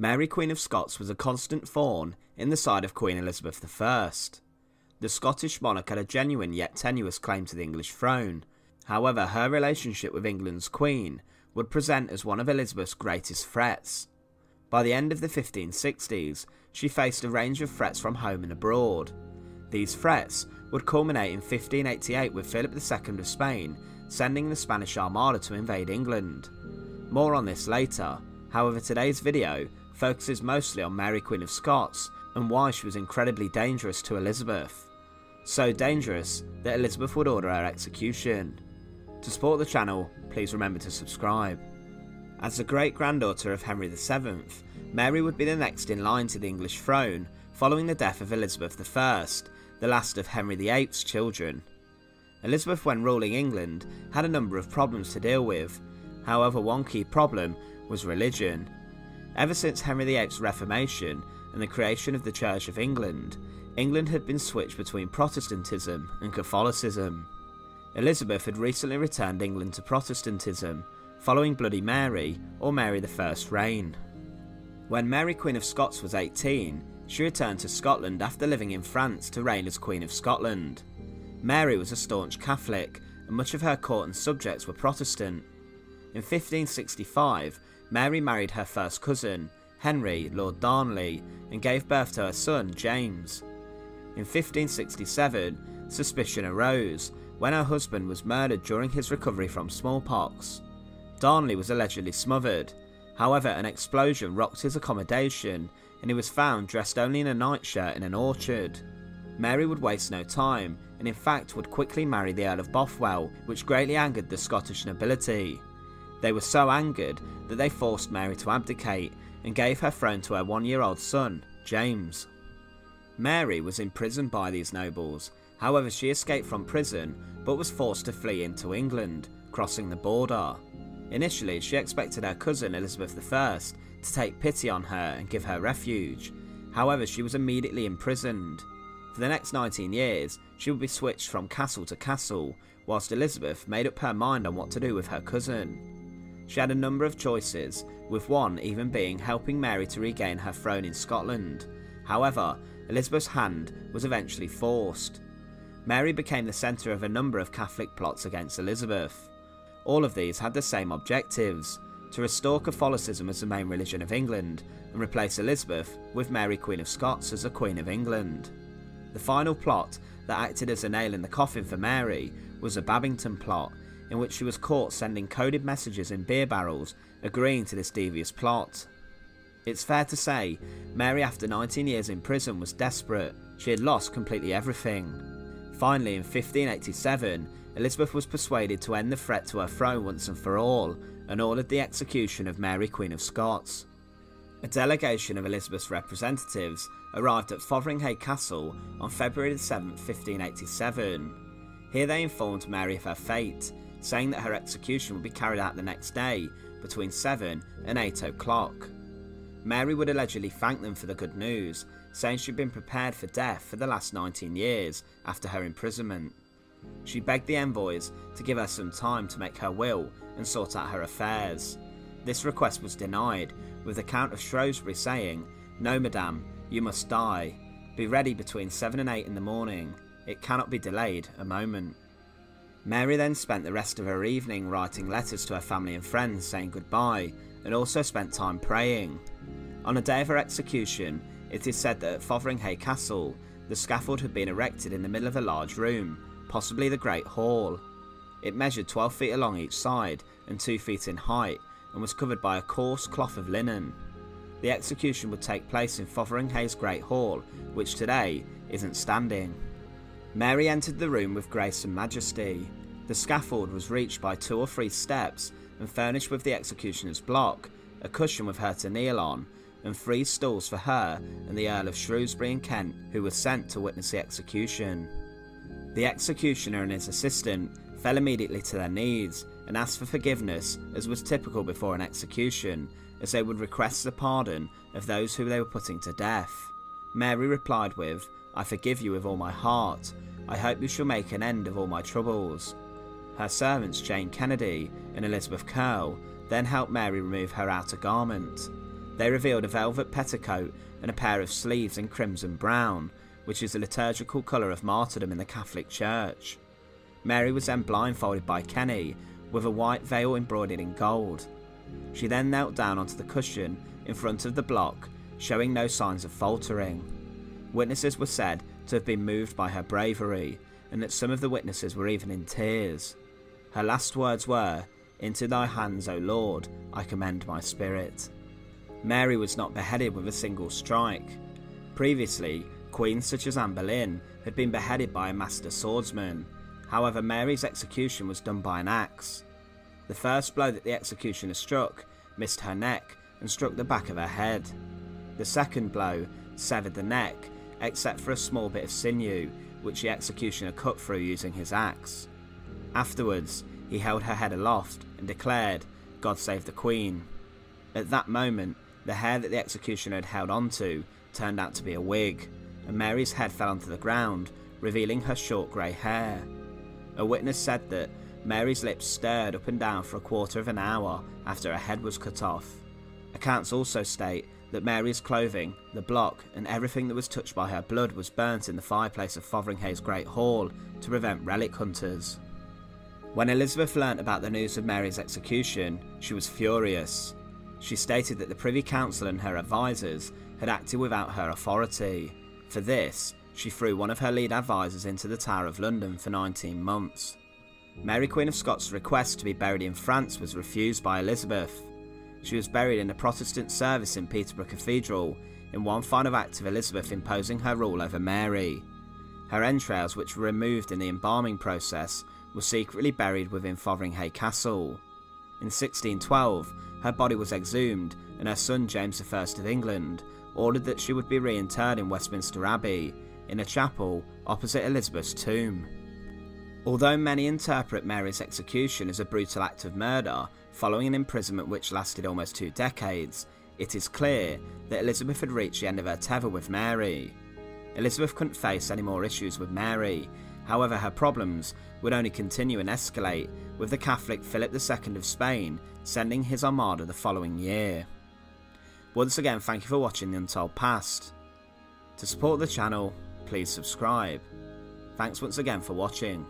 Mary Queen of Scots was a constant thorn in the side of Queen Elizabeth I. The Scottish monarch had a genuine yet tenuous claim to the English throne. However, her relationship with England's Queen would present as one of Elizabeth's greatest threats. By the end of the 1560s, she faced a range of threats from home and abroad. These threats would culminate in 1588 with Philip II of Spain sending the Spanish Armada to invade England. More on this later, however today's video focuses mostly on Mary Queen of Scots and why she was incredibly dangerous to Elizabeth. So dangerous that Elizabeth would order her execution. To support the channel, please remember to subscribe. As the great granddaughter of Henry VII, Mary would be the next in line to the English throne following the death of Elizabeth I, the last of Henry VIII's children. Elizabeth, when ruling England, had a number of problems to deal with. However, one key problem was religion. Ever since Henry VIII's Reformation and the creation of the Church of England, England had been switched between Protestantism and Catholicism. Elizabeth had recently returned England to Protestantism, following Bloody Mary or Mary I's reign. When Mary Queen of Scots was 18, she returned to Scotland after living in France to reign as Queen of Scotland. Mary was a staunch Catholic, and much of her court and subjects were Protestant. In 1565, Mary married her first cousin, Henry, Lord Darnley, and gave birth to her son, James. In 1567, suspicion arose when her husband was murdered during his recovery from smallpox. Darnley was allegedly smothered, however, an explosion rocked his accommodation and he was found dressed only in a nightshirt in an orchard. Mary would waste no time and, in fact, would quickly marry the Earl of Bothwell, which greatly angered the Scottish nobility. They were so angered that they forced Mary to abdicate and gave her throne to her one year old son, James. Mary was imprisoned by these nobles, however, she escaped from prison but was forced to flee into England, crossing the border. Initially, she expected her cousin Elizabeth I to take pity on her and give her refuge. However, she was immediately imprisoned. For the next 19 years, she would be switched from castle to castle, whilst Elizabeth made up her mind on what to do with her cousin. She had a number of choices, with one even being helping Mary to regain her throne in Scotland. However, Elizabeth's hand was eventually forced. Mary became the centre of a number of Catholic plots against Elizabeth. All of these had the same objectives to restore Catholicism as the main religion of England and replace Elizabeth with Mary Queen of Scots as the Queen of England. The final plot that acted as a nail in the coffin for Mary was the Babington plot, in which she was caught sending coded messages in beer barrels agreeing to this devious plot. It's fair to say, Mary after 19 years in prison was desperate, she had lost completely everything. Finally in 1587, Elizabeth was persuaded to end the threat to her throne once and for all, and ordered the execution of Mary Queen of Scots. A delegation of Elizabeth's representatives arrived at Fotheringhay Castle on February 7, 1587. Here they informed Mary of her fate, saying that her execution would be carried out the next day between 7 and 8 o'clock. Mary would allegedly thank them for the good news, saying she'd been prepared for death for the last 19 years after her imprisonment. She begged the envoys to give her some time to make her will and sort out her affairs. This request was denied, with the Count of Shrewsbury saying, No, madame, you must die. Be ready between 7 and 8 in the morning. It cannot be delayed a moment. Mary then spent the rest of her evening writing letters to her family and friends saying goodbye, and also spent time praying. On the day of her execution, it is said that at Fotheringhay Castle, the scaffold had been erected in the middle of a large room, possibly the Great Hall. It measured 12 feet along each side and 2 feet in height, and was covered by a coarse cloth of linen. The execution would take place in Fotheringhay's Great Hall, which today isn't standing. Mary entered the room with grace and majesty. The scaffold was reached by two or three steps and furnished with the executioner's block, a cushion with her to kneel on, and three stools for her and the Earl of Shrewsbury and Kent, who were sent to witness the execution. The executioner and his assistant fell immediately to their knees and asked for forgiveness, as was typical before an execution, as they would request the pardon of those who they were putting to death. Mary replied with, I forgive you with all my heart. I hope you shall make an end of all my troubles. Her servants, Jane Kennedy and Elizabeth Curle, then helped Mary remove her outer garment. They revealed a velvet petticoat and a pair of sleeves in crimson brown, which is the liturgical colour of martyrdom in the Catholic Church. Mary was then blindfolded by Kenny with a white veil embroidered in gold. She then knelt down onto the cushion in front of the block, showing no signs of faltering. Witnesses were said to have been moved by her bravery, and that some of the witnesses were even in tears. Her last words were, Into thy hands, O Lord, I commend my spirit. Mary was not beheaded with a single strike. Previously, queens such as Anne Boleyn had been beheaded by a master swordsman. However, Mary's execution was done by an axe. The first blow that the executioner struck missed her neck and struck the back of her head. The second blow severed the neck, except for a small bit of sinew, which the executioner cut through using his axe. Afterwards, he held her head aloft and declared, God save the Queen. At that moment, the hair that the executioner had held onto turned out to be a wig, and Mary's head fell onto the ground, revealing her short grey hair. A witness said that Mary's lips stirred up and down for a quarter of an hour after her head was cut off. Accounts also state that Mary's clothing, the block, and everything that was touched by her blood was burnt in the fireplace of Fotheringhays Great Hall to prevent relic hunters. When Elizabeth learnt about the news of Mary's execution, she was furious. She stated that the Privy Council and her advisers had acted without her authority. For this, she threw one of her lead advisers into the Tower of London for 19 months. Mary Queen of Scots' request to be buried in France was refused by Elizabeth, she was buried in a Protestant service in Peterborough Cathedral, in one final act of Elizabeth imposing her rule over Mary. Her entrails, which were removed in the embalming process, were secretly buried within Fotheringhay Castle. In 1612, her body was exhumed, and her son James I of England ordered that she would be reinterred in Westminster Abbey, in a chapel opposite Elizabeth's tomb. Although many interpret Mary's execution as a brutal act of murder, Following an imprisonment which lasted almost two decades, it is clear that Elizabeth had reached the end of her tether with Mary. Elizabeth couldn't face any more issues with Mary, however her problems would only continue and escalate, with the Catholic Philip II of Spain sending his armada the following year. Once again thank you for watching The Untold Past. To support the channel, please subscribe. Thanks once again for watching.